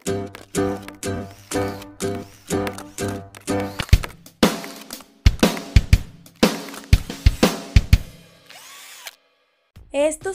Thank you.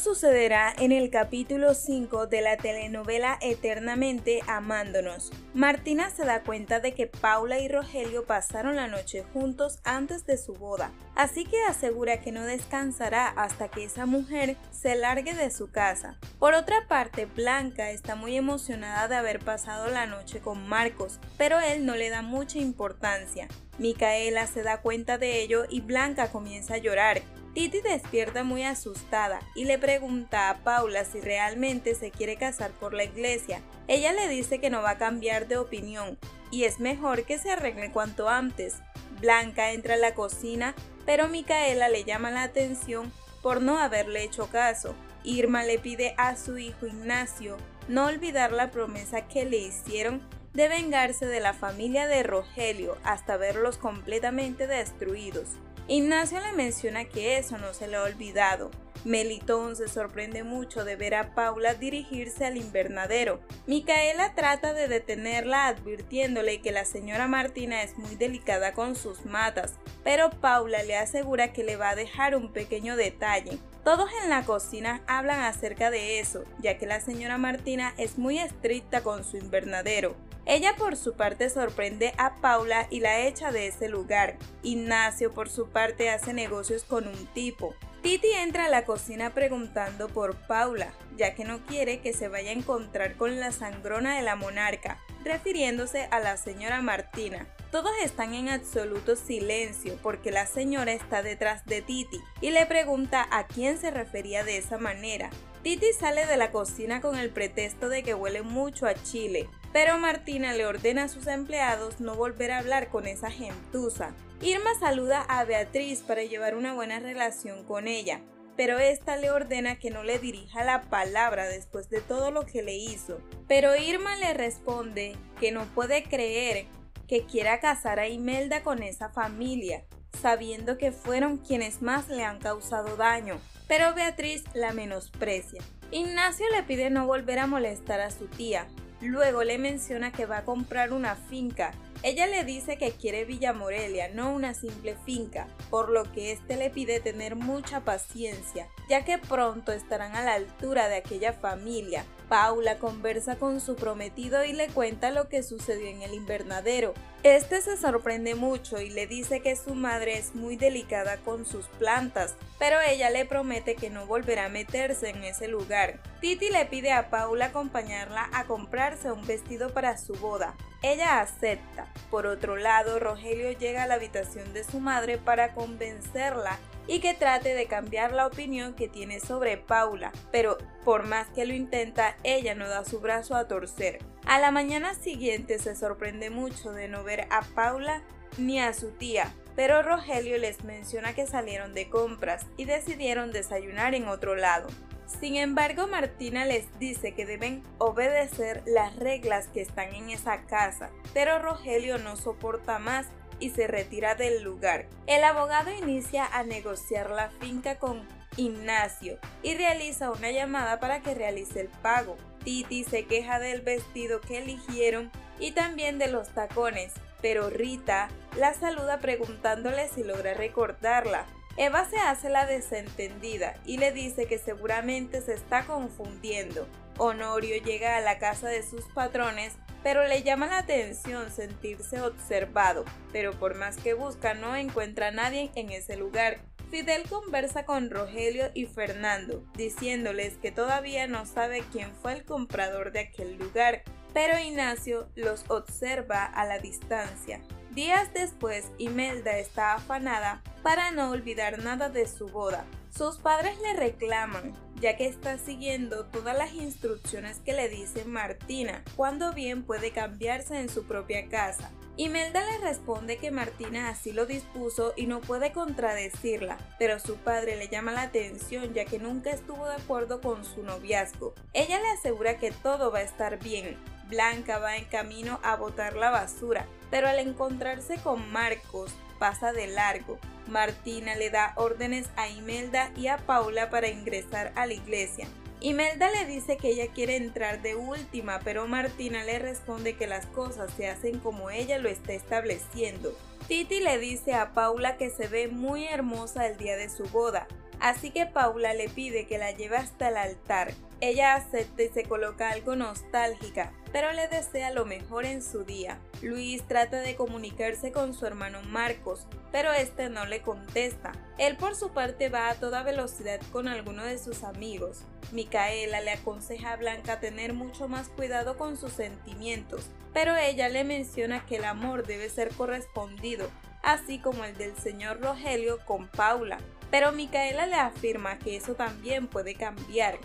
Sucederá en el capítulo 5 de la telenovela Eternamente Amándonos. Martina se da cuenta de que Paula y Rogelio pasaron la noche juntos antes de su boda, así que asegura que no descansará hasta que esa mujer se largue de su casa. Por otra parte, Blanca está muy emocionada de haber pasado la noche con Marcos, pero él no le da mucha importancia. Micaela se da cuenta de ello y Blanca comienza a llorar, Titi despierta muy asustada y le pregunta a Paula si realmente se quiere casar por la iglesia. Ella le dice que no va a cambiar de opinión y es mejor que se arregle cuanto antes. Blanca entra a la cocina, pero Micaela le llama la atención por no haberle hecho caso. Irma le pide a su hijo Ignacio no olvidar la promesa que le hicieron de vengarse de la familia de Rogelio hasta verlos completamente destruidos. Ignacio le menciona que eso no se le ha olvidado. Melitón se sorprende mucho de ver a Paula dirigirse al invernadero. Micaela trata de detenerla advirtiéndole que la señora Martina es muy delicada con sus matas, pero Paula le asegura que le va a dejar un pequeño detalle. Todos en la cocina hablan acerca de eso, ya que la señora Martina es muy estricta con su invernadero. Ella por su parte sorprende a Paula y la echa de ese lugar. Ignacio por su parte hace negocios con un tipo. Titi entra a la cocina preguntando por Paula, ya que no quiere que se vaya a encontrar con la sangrona de la monarca, refiriéndose a la señora Martina. Todos están en absoluto silencio porque la señora está detrás de Titi y le pregunta a quién se refería de esa manera. Titi sale de la cocina con el pretexto de que huele mucho a chile, pero Martina le ordena a sus empleados no volver a hablar con esa gentuza. Irma saluda a Beatriz para llevar una buena relación con ella, pero ésta le ordena que no le dirija la palabra después de todo lo que le hizo. Pero Irma le responde que no puede creer que quiera casar a Imelda con esa familia, sabiendo que fueron quienes más le han causado daño, pero Beatriz la menosprecia. Ignacio le pide no volver a molestar a su tía, Luego le menciona que va a comprar una finca. Ella le dice que quiere Villa Morelia, no una simple finca, por lo que éste le pide tener mucha paciencia, ya que pronto estarán a la altura de aquella familia. Paula conversa con su prometido y le cuenta lo que sucedió en el invernadero. Este se sorprende mucho y le dice que su madre es muy delicada con sus plantas, pero ella le promete que no volverá a meterse en ese lugar. Titi le pide a Paula acompañarla a comprarse un vestido para su boda. Ella acepta. Por otro lado, Rogelio llega a la habitación de su madre para convencerla y que trate de cambiar la opinión que tiene sobre Paula, pero por más que lo intenta, ella no da su brazo a torcer. A la mañana siguiente se sorprende mucho de no ver a Paula ni a su tía, pero Rogelio les menciona que salieron de compras y decidieron desayunar en otro lado. Sin embargo, Martina les dice que deben obedecer las reglas que están en esa casa, pero Rogelio no soporta más y se retira del lugar. El abogado inicia a negociar la finca con Ignacio y realiza una llamada para que realice el pago. Titi se queja del vestido que eligieron y también de los tacones, pero Rita la saluda preguntándole si logra recordarla. Eva se hace la desentendida y le dice que seguramente se está confundiendo. Honorio llega a la casa de sus patrones pero le llama la atención sentirse observado, pero por más que busca no encuentra a nadie en ese lugar. Fidel conversa con Rogelio y Fernando, diciéndoles que todavía no sabe quién fue el comprador de aquel lugar, pero Ignacio los observa a la distancia. Días después, Imelda está afanada para no olvidar nada de su boda. Sus padres le reclaman, ya que está siguiendo todas las instrucciones que le dice Martina, cuando bien puede cambiarse en su propia casa. Imelda le responde que Martina así lo dispuso y no puede contradecirla, pero su padre le llama la atención ya que nunca estuvo de acuerdo con su noviazgo. Ella le asegura que todo va a estar bien, Blanca va en camino a botar la basura, pero al encontrarse con Marcos pasa de largo. Martina le da órdenes a Imelda y a Paula para ingresar a la iglesia. Imelda le dice que ella quiere entrar de última, pero Martina le responde que las cosas se hacen como ella lo está estableciendo. Titi le dice a Paula que se ve muy hermosa el día de su boda, así que Paula le pide que la lleve hasta el altar. Ella acepta y se coloca algo nostálgica, pero le desea lo mejor en su día. Luis trata de comunicarse con su hermano Marcos, pero este no le contesta. Él por su parte va a toda velocidad con alguno de sus amigos. Micaela le aconseja a Blanca tener mucho más cuidado con sus sentimientos, pero ella le menciona que el amor debe ser correspondido, así como el del señor Rogelio con Paula. Pero Micaela le afirma que eso también puede cambiar,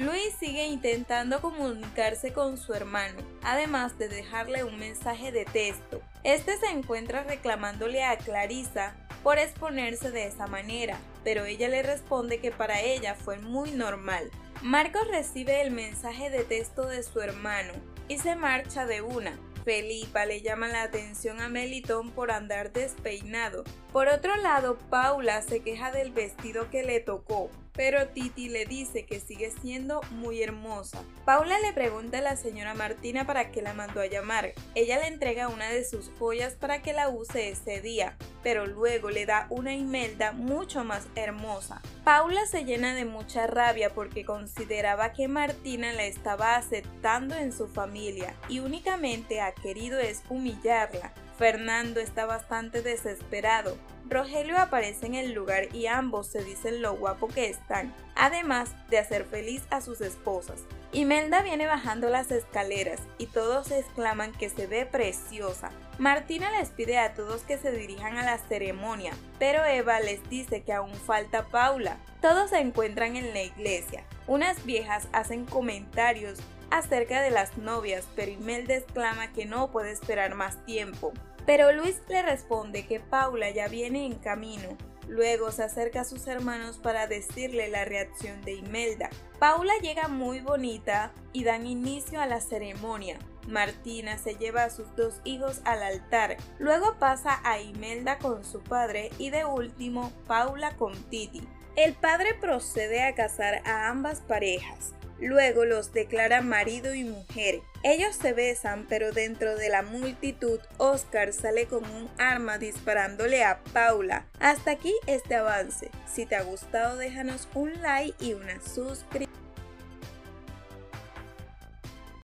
Luis sigue intentando comunicarse con su hermano, además de dejarle un mensaje de texto. Este se encuentra reclamándole a Clarisa por exponerse de esa manera, pero ella le responde que para ella fue muy normal. Marcos recibe el mensaje de texto de su hermano y se marcha de una. Felipa le llama la atención a Melitón por andar despeinado. Por otro lado, Paula se queja del vestido que le tocó, pero Titi le dice que sigue siendo muy hermosa. Paula le pregunta a la señora Martina para qué la mandó a llamar. Ella le entrega una de sus joyas para que la use ese día, pero luego le da una Imelda mucho más hermosa. Paula se llena de mucha rabia porque consideraba que Martina la estaba aceptando en su familia y únicamente ha querido es humillarla. Fernando está bastante desesperado. Rogelio aparece en el lugar y ambos se dicen lo guapo que están, además de hacer feliz a sus esposas. Imelda viene bajando las escaleras y todos exclaman que se ve preciosa. Martina les pide a todos que se dirijan a la ceremonia, pero Eva les dice que aún falta Paula. Todos se encuentran en la iglesia. Unas viejas hacen comentarios acerca de las novias, pero Imelda exclama que no puede esperar más tiempo. Pero Luis le responde que Paula ya viene en camino. Luego se acerca a sus hermanos para decirle la reacción de Imelda. Paula llega muy bonita y dan inicio a la ceremonia. Martina se lleva a sus dos hijos al altar, luego pasa a Imelda con su padre y de último Paula con Titi. El padre procede a casar a ambas parejas. Luego los declara marido y mujer. Ellos se besan, pero dentro de la multitud, Oscar sale con un arma disparándole a Paula. Hasta aquí este avance. Si te ha gustado, déjanos un like y una suscripción.